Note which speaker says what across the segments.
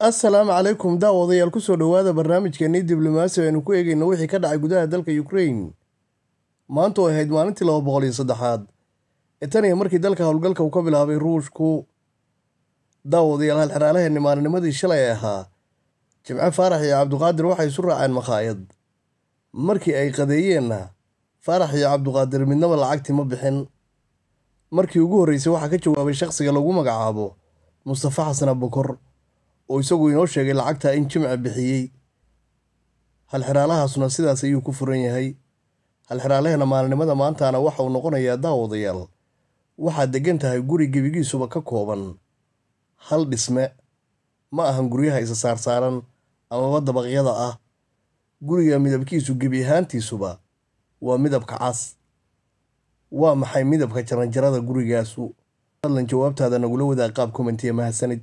Speaker 1: assalaamu calaykum daawadayaal ku soo dhowaada barnaamijkeenii diblomaasi aynu ku eegayno wixii ka dhacay gudaha dalka ukrain maanta oo ahayd maalintii laba boqol iyo saddexaad. Ee tan iyo markii dalka howlgalka uu ka bilaabay ruushku daawadayaal halxiraalaheeni maalinimadii shalay ahaa. Jimce faarax iyo cabduqaadir waxay isu raaceen makhaayad. Markii ay qadeeyeenna faarax iyo cabduqaadir midnaba lacagtii ma bixin. Markii ugu horreysay waxaa ka jawaabay shakhsiga lagu magacaabo mustafa xasan abukor oo isagu inoo sheegay lacagta in jimca bixiyey. Halxiraalahaasuna sidaas ayuu ku furan yahay. Halxiraalaheena maalinimada maantaana waxa uu noqonayaa daawadayaal waxaad deggan tahay guri gebigiisuba ka kooban. Hal dhisme. Ma ahan guryaha isa saarsaaran amaba dabaqyada ah. Guriga midabkiisu gebi ahaantiisuba waa midabka cas. Waa maxay midabka jaranjarada gurigaasu? Fadlan jawaabtaada nagula wadaag qaab komentiya mahadsanid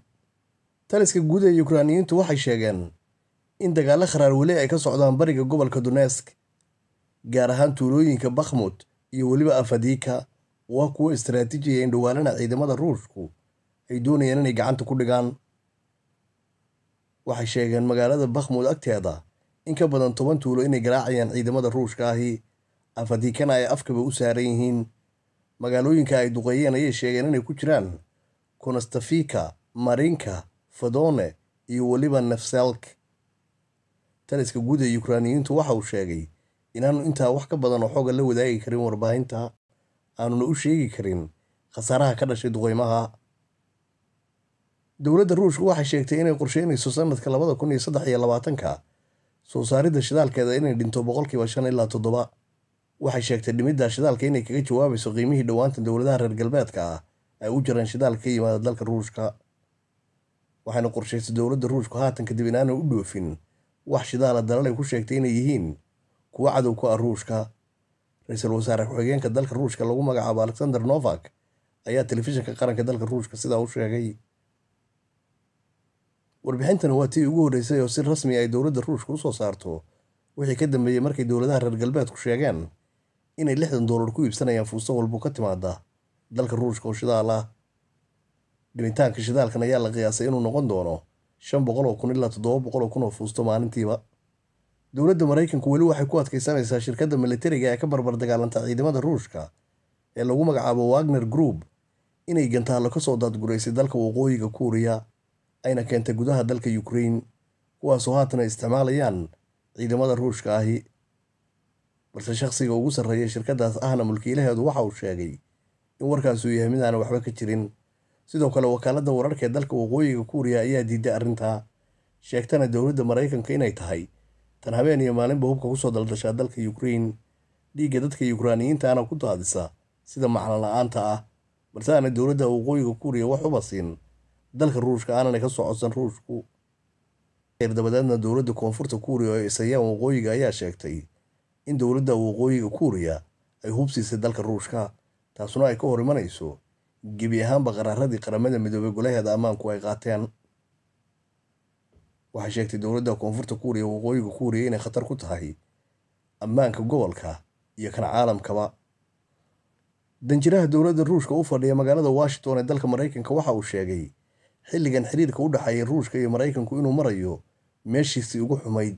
Speaker 1: taliska guud ee yukraaniyiintu waxay sheegeen in dagaallo kharaar weli ay ka socdaan bariga gobolka dunesk gaar ahaan tuulooyinka bakhmut iyo weliba afadiika waa kuwo istaraatiijiya in dhowaalana ciidamada ruushku ay doonayaan inay gacanta ku dhigaan. Waxay sheegeen magaalada bakhmut agteeda in ka badan toban tuulo inay garaacayaan ciidamada ruushka ahi afadiikana ay afkaba u saaran yihiin. Magaalooyinka ay duqeeyeen ayay sheegeen inay ku jiraan konastafika marinka fadone iyo weliba nefselk taliska guud ee yukraaniyiintu waxa uu sheegay inaanu intaa wax ka badan oo xooga la wadaagi karin warbaahinta aanuna u sheegi karin khasaaraha ka dhashay duqeymaha. Dowladda ruushka waxay sheegtay inay qorsheynayso sanadka labada kun iyo saddex iyo labaatanka soo saaridda shidaalkeeda inay dhinto boqolkiiba shan ilaa toddoba. Waxay sheegtay dhimidda shidaalka inay kaga jawaabayso qiimihii dhowaanta dowladaha reer galbeedka ah ay u jiraan shidaalka ka yimaada dalka ruushka waxayna qorshaysay dowladda ruushku haatan kadib inaanay u dhoofin. Wax shidaala dalal ay ku sheegtay inay yihiin. Kuwo cadow ku ah ruushka. Ra'iisul wasaare ku-xigeenka dalka ruushka lagu magacaabo alexander novak ayaa telefishinka qaranka dalka ruushka sidaa u sheegay. Warbixintani waa tii ugu horreysay oo si rasmi ay dowladda ruushka u soo saarto. Wixii ka dambeeyey markay dowladaha reer galbeedku sheegeen inay lixdan doolar ku iibsanayaan fuusto walbo ka timaada dalka ruushka oo shidaal ah dhimitaanka shidaalkan ayaa la qiyaasay inuu noqon doono shan boqol oo kun ilaa toddoba boqol oo kun oo fuusto maalintiiba. Dowladda maraykanku weli waxay ku adkaysanaysaa shirkadda militariga ee ka barbar dagaalanta ciidamada ruushka ee lagu magacaabo wagner group inay gantaallo ka soo daadguraysay dalka waqooyiga kuuriya ayna keentay gudaha dalka ukrain kuwaasoo haatan ay isticmaalayaan ciidamada ruushka ahi. Balse shakhsiga ugu sarreeya shirkaddaas ahna mulkiilaheedu waxa uu sheegay in warkaasuu yahay mid aana waxba ka jirin sidoo kale wakaaladda wararka ee dalka waqooyiga kuuriya ayaa diiday arrintaa sheegtana dowladda maraykanka inay tahay. Tan habeen iyo maalinba hubka ku soo daldashaa dalka yukrain dhiigga dadka yukraaniyiintaana ku daadisa sida maclan la'aanta ah. Balse aanay dowladda waqooyiga kuuriya wax uba siin dalka ruushka aananay ka soo codsan ruushku dabadeedna dowladda koonfurta kuuriya oo isayaan waqooyiga ayaa sheegtay in dowladda waqooyiga kuuriya ay hubsiisay dalka ruushka taasuna ay ka hor imanayso gebi ahaanba qaraaradii qaramada midoobey golaheeda ammaanku ay qaateen. Waxay sheegtay dowladda koonfurta kuuriya waqooyiga kuuriya inay khatar ku tahay ammaanka gobolka iyo kan caalamkaba. Danjiraha dowladda ruushka u fadhiya magaalada washington ee dalka maraykanka waxa uu sheegay xilligan xiriirka u dhexeeya ruushka iyo maraykanku inuu marayo meeshiisii ugu xumayd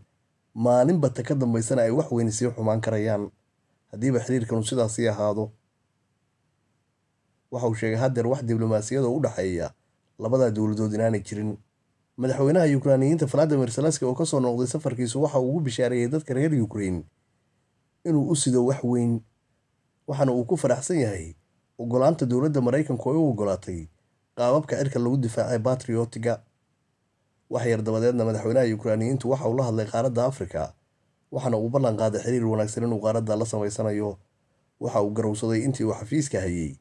Speaker 1: maalinbata ka dambaysana ay wax weyn sii xumaan karayaan. Haddiiba xiriirkanu sidaasii ahaado waxa uu sheegay haddeer wax diblomaasiyadoo u dhexeeya labadaa dowladood inaanay jirin. Madaxweynaha yukraaniyiinta valadimir zelenski oo ka soo noqday safarkiisu waxa uu ugu bishaareeyey dadka reer yukrain inuu u sido wax weyn waxaana uu ku faraxsan yahay ogolaanta dowladda maraykanku ay u ogolaatay qaababka cirka lagu difaacay batriotiga wax yar dabadeedna madaxweynaha yukraaniyiintu waxa uu la hadlay qaaradda afrika waxaana uu ballan qaaday xiriir wanaagsan inuu qaaradda la samaysanayo waxa uu garowsaday intii uu xafiiska hayey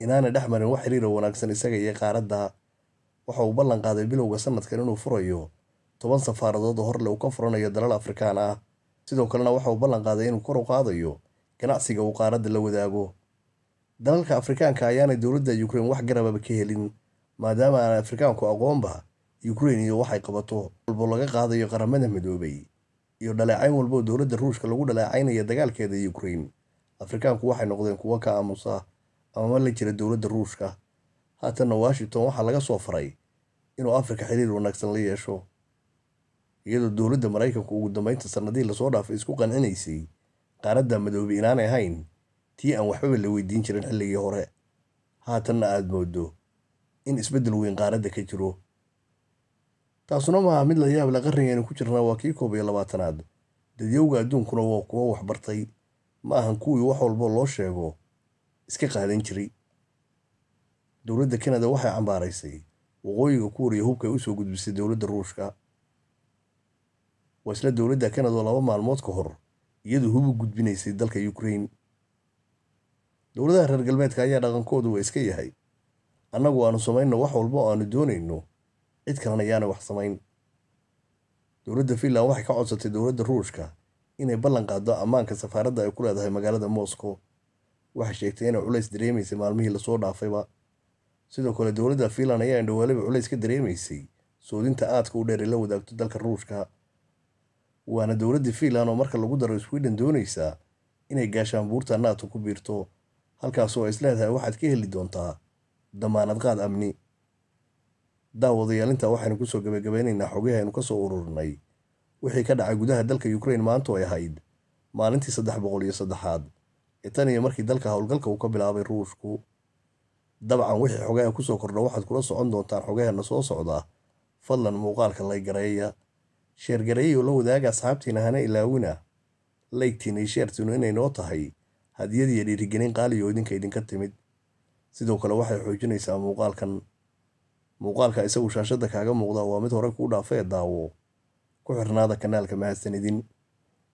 Speaker 1: inaanay dhex marin wax xiriira wanaagsan isaga iyo qaaradda. Waxa uu ballan qaaday bilowga sanadkan inuu furayo toban safaaradood oo horle uu ka furanayo dalal afrikaan ah. Sidoo kalena waxa uu ballan qaaday inuu kor u qaadayo ganacsiga uu qaaradda la wadaago. Dalalka afrikaanka ayaanay dowladda yukrain wax garababa ka helin maadaama aan afrikaanku aqoonba yukrain iyo waxay qabato. Walbo laga qaadayo qaramada midoobay iyo dhaleecayn walboo dowladda ruushka lagu dhaleecaynaya dagaalkeeda yukrain afrikaanku waxay noqdeen kuwo ka aamusa ama ma la jira dowladda ruushka. Haatanna washington waxaa laga soo faray inuu afrika xiriir wanaagsan la yeesho iyadoo dowladda maraykanku ugu dambeynta sannadihii la soo dhaafay isku qancinaysay qaaradda madoobay inaanay ahayn tii aan waxbaba la weydiin jirin xilligii hore. Haatanna aada moodo in isbeddel weyn qaaradda ka jiro. Taasuna maaha mid la yaab la qarnigeenu ku jirnaa waa kii koob iyo labaatanaad. Dadyowga adduunkuna waa kuwo waxbartay. Ma ahan kuwii wax walbo loo sheego iska qaadan jiray. Dowladda kanada waxay cambaaraysay waqooyiga kuuriya hubkay u soo gudbisay dowladda ruushka. Waa isla dowladda kanada oo laba maalmood ka hor iyadu hub u gudbinaysay dalka ukrain dowladaha reer galbeedka ayaa dhaqankoodu waa iska yahay. Annagu aanu samayno wax walba oo aanu doonayno cid kalena yaana wax samayn. Dowladda finland waxay ka codsatay dowladda ruushka inay ballan qaaddo ammaanka safaaradda ay ku leedahay magaalada moscow waxay sheegtay inay culays dareemaysay maalmihii la soo dhaafayba. Sidoo kale dowladda finland ayaa indhawaaliba culays ka dareemaysay. Soodinta aadka u dheer ay la wadaagto dalka ruushka. Waana dowladda finland oo marka lagu daro sweden doonaysaa inay gaashaan buurta nato ku biirto halkaasoo ay isleedahay waxaad ka heli doontaa damaanad qaad amni. Daawadayaalinta waxaynu ku soo gabagabeynaynaa xogihii aynu ka soo ururinay wixii ka dhacay gudaha dalka ukrain maantu ay ahayd maalintii saddex boqol iyo saddexaad tan iyo markii dalka howlgalka uu ka bilaabay ruushku dabcan wixii xogaha ku soo kordha waxaad kula socon doontaan xogaheena soo socda. Fadlan muuqaalka laygareeya sheergareeyay oo la wadaaga asxaabtiina hana ilaawina. Laygtiina iyo sheertiinu inay noo tahay hadiyad iyo dhiirigelin qaaliyo idinka idinka timid. Sidoo kale waxay xoojinaysaa muuqaalkan. Muuqaalka isagu shaashadda kaaga muuqda waa mid hore kuu dhaafay ee daawo. Ku xirnaada kanaalka mahadsanidin